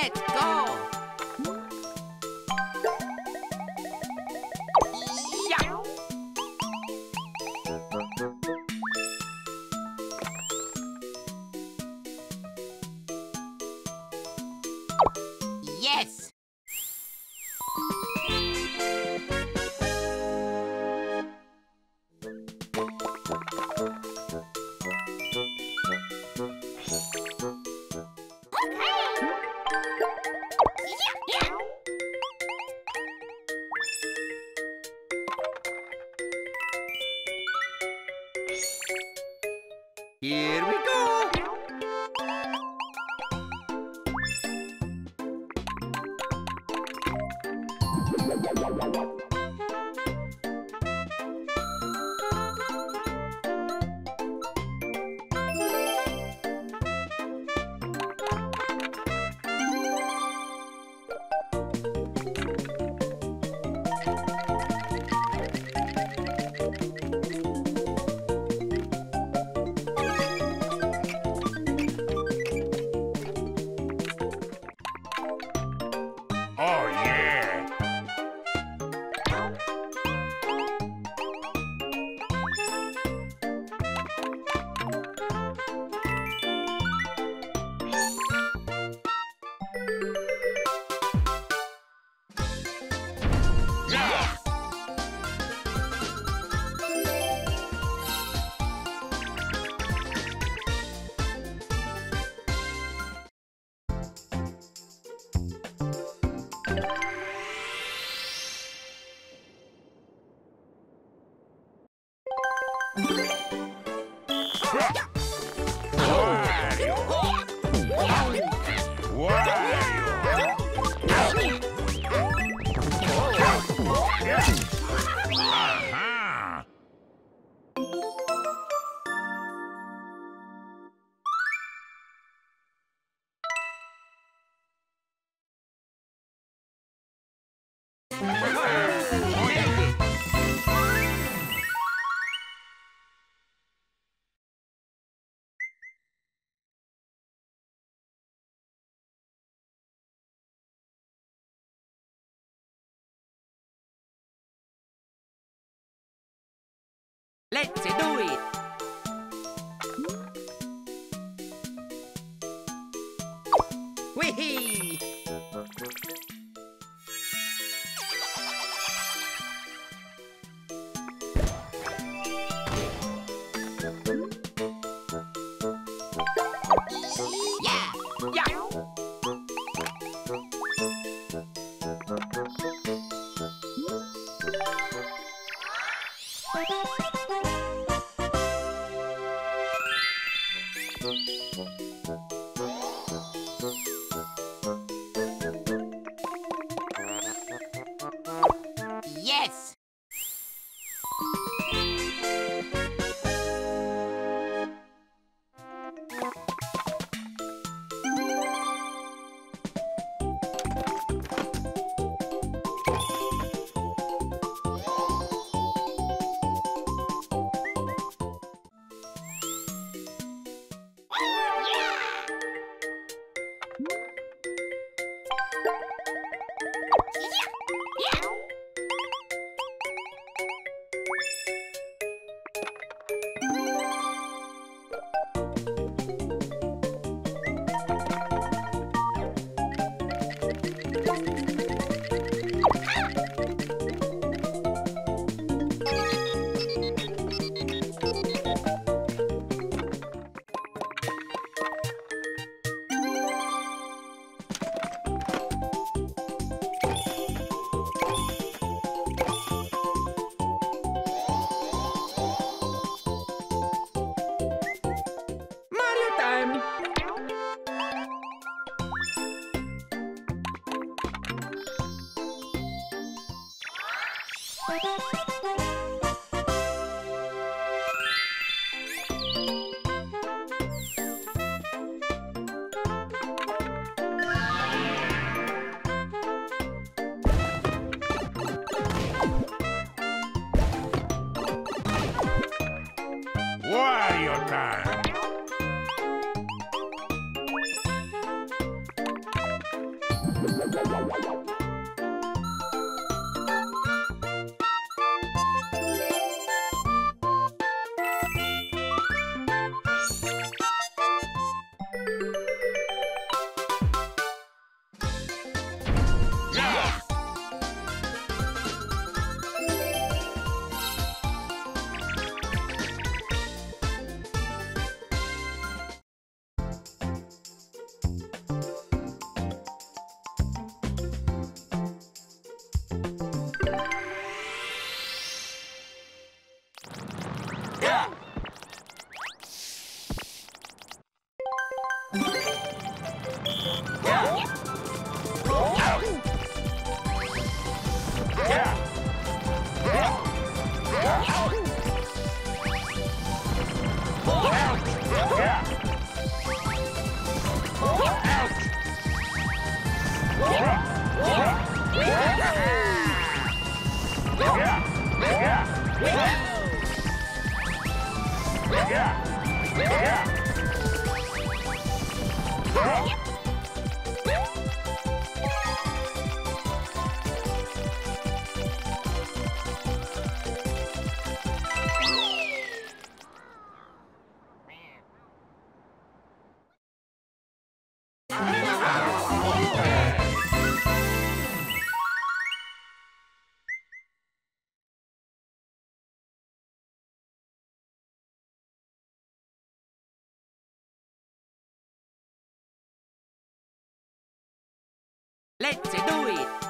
Let's go! Here we go. Wario. Let's do it. Whee! Time. Yeah. Let's do it.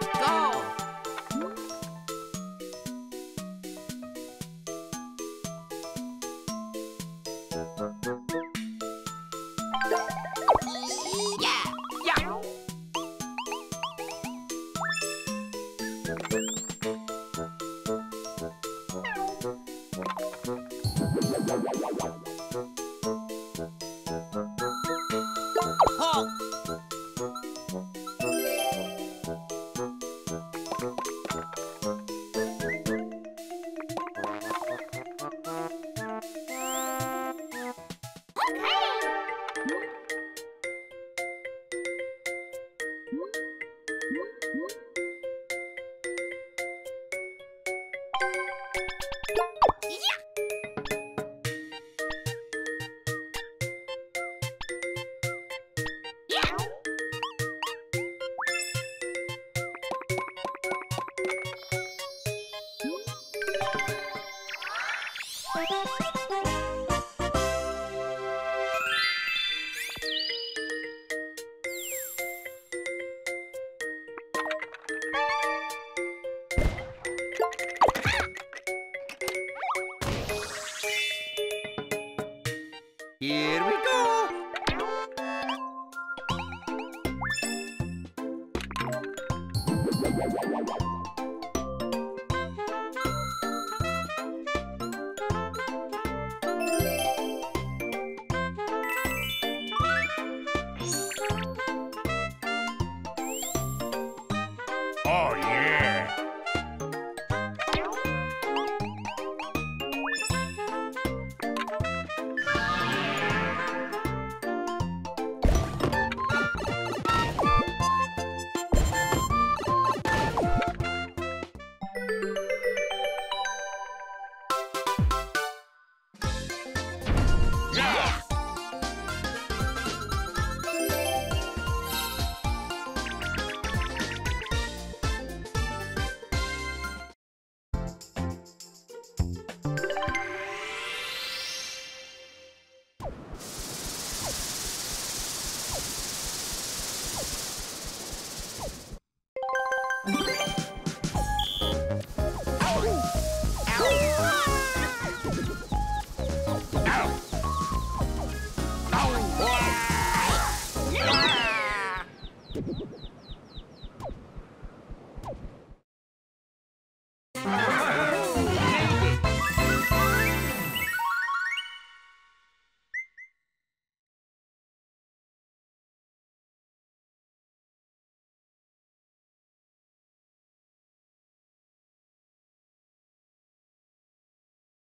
Let's go. Yeah. Yeah.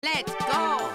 Let's go!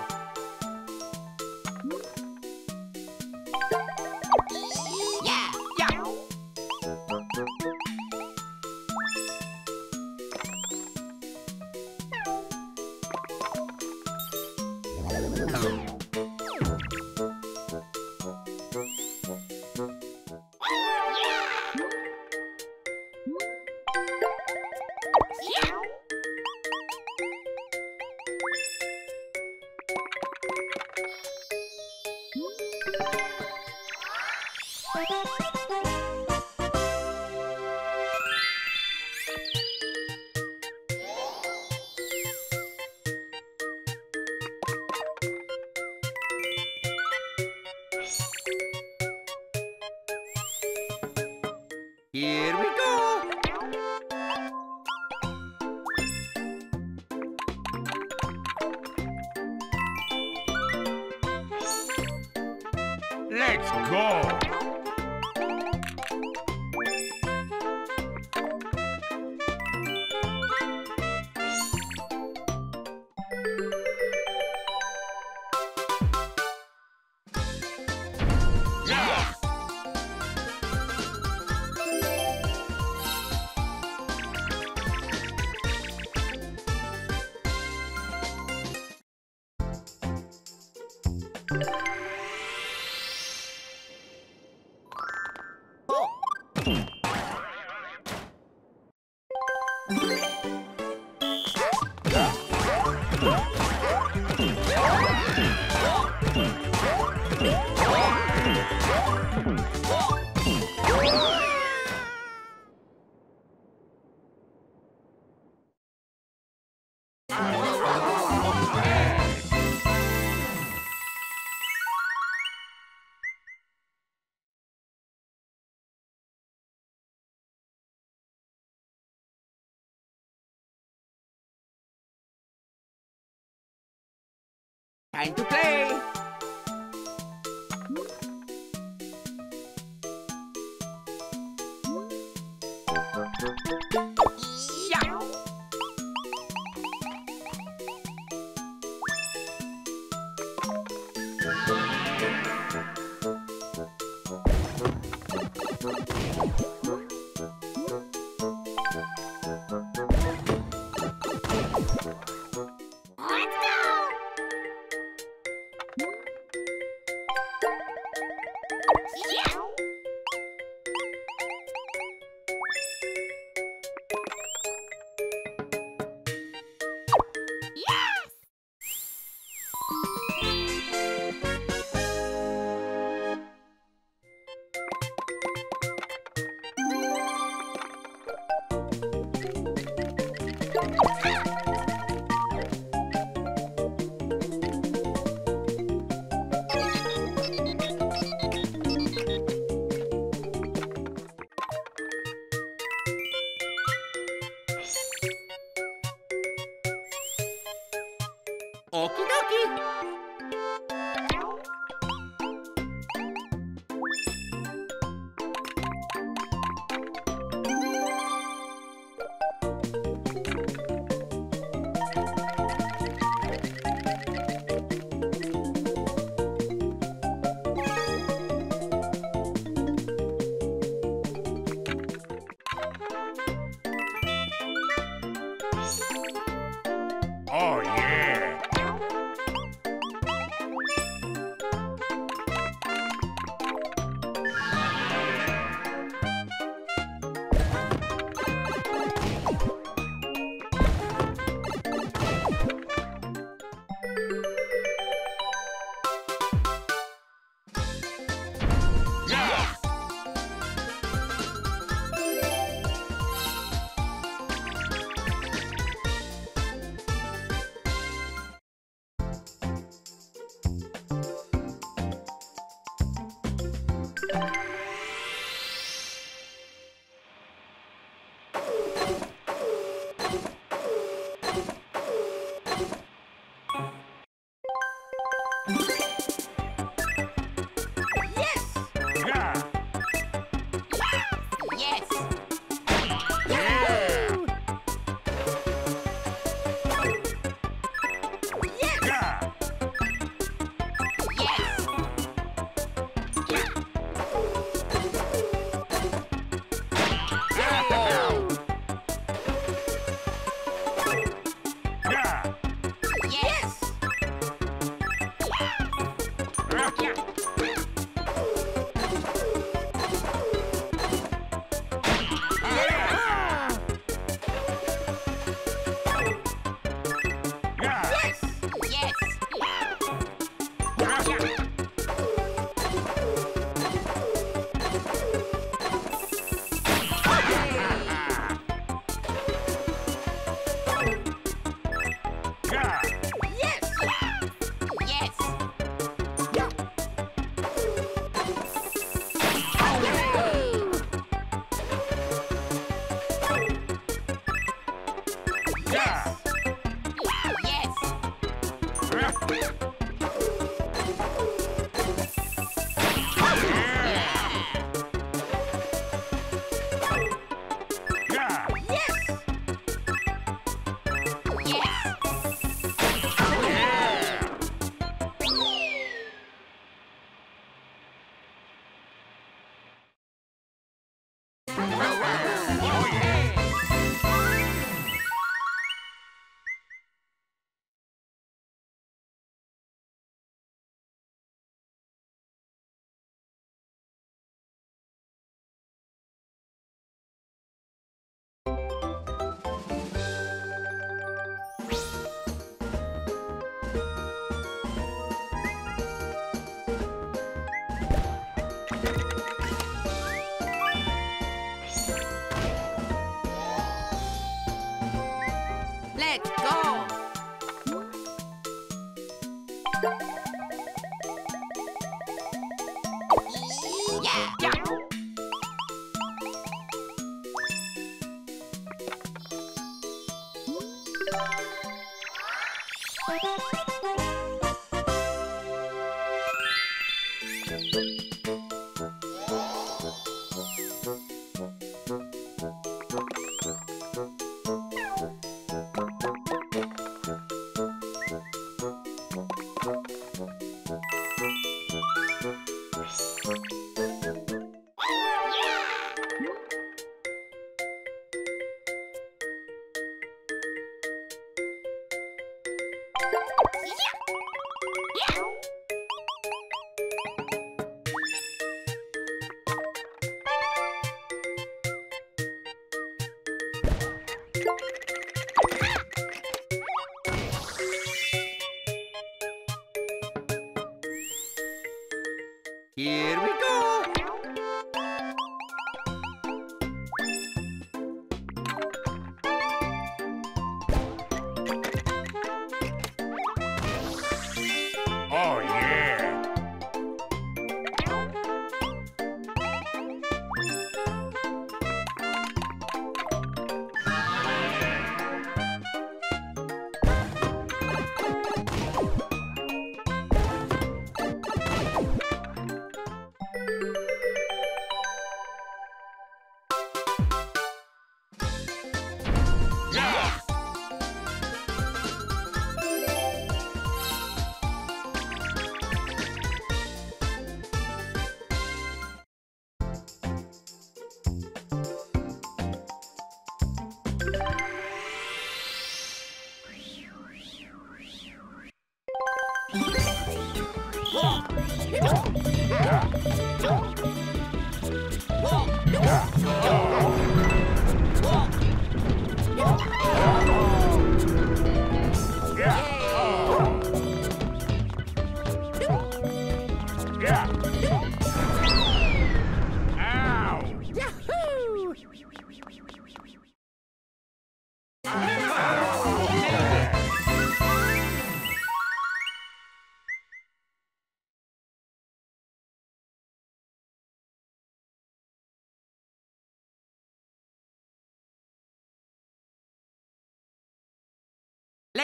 Time to play!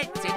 Let's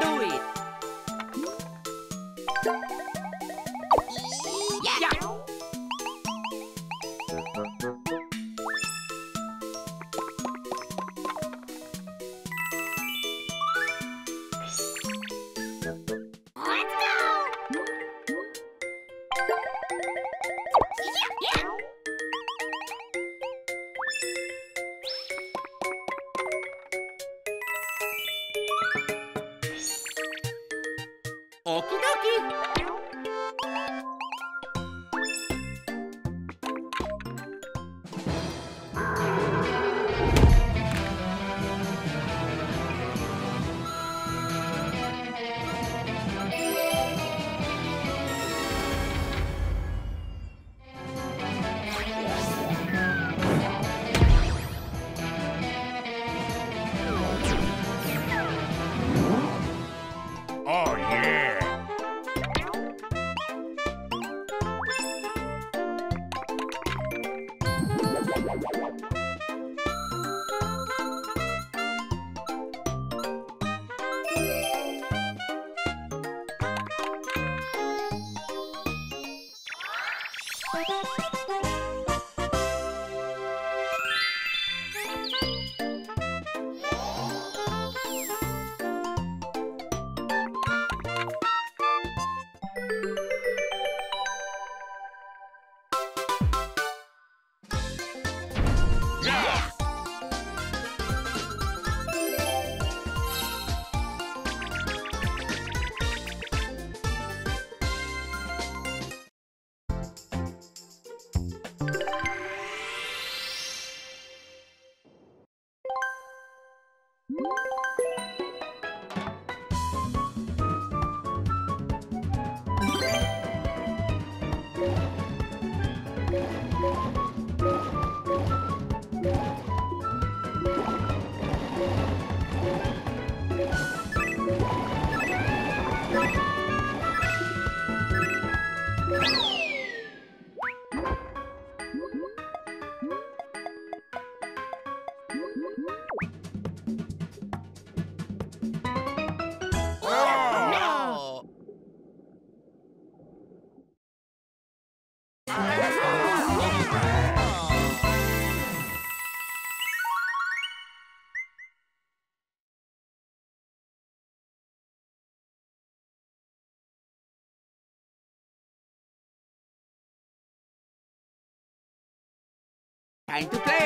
Time to play.